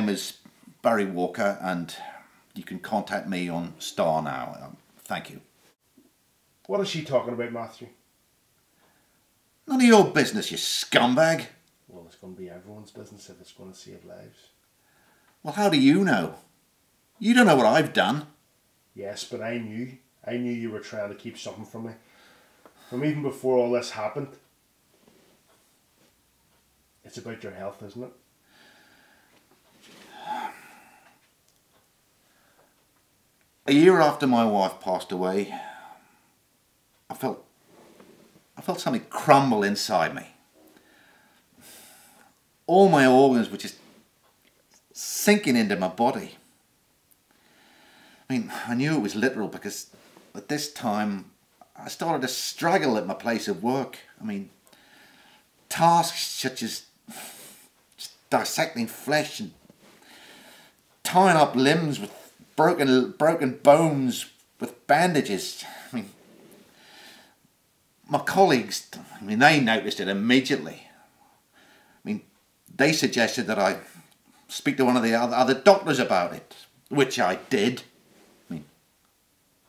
name is Barry Walker, and you can contact me on StarNow. Um, thank you. What is she talking about, Matthew? None of your business, you scumbag. Well, it's going to be everyone's business if it's going to save lives. Well, how do you know? You don't know what I've done. Yes, but I knew. I knew you were trying to keep something from me. From even before all this happened. It's about your health, isn't it? A year after my wife passed away, I felt I felt something crumble inside me. All my organs were just sinking into my body. I mean, I knew it was literal because at this time I started to struggle at my place of work. I mean, tasks such as dissecting flesh and tying up limbs with broken broken bones with bandages. I mean, my colleagues, I mean, they noticed it immediately. I mean, they suggested that I speak to one of the other, doctors about it, which I did. I mean,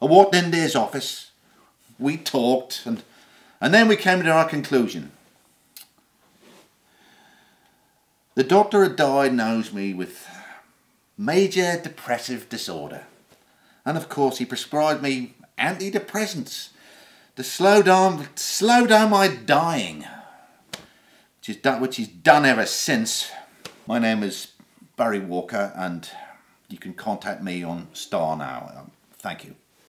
I walked into his office, we talked, and, and then we came to our conclusion. The doctor had diagnosed me with major depressive disorder. And of course, he prescribed me antidepressants to slow down, slow down my dying, which, is done, which he's done ever since. My name is Barry Walker, and you can contact me on StarNow. Thank you.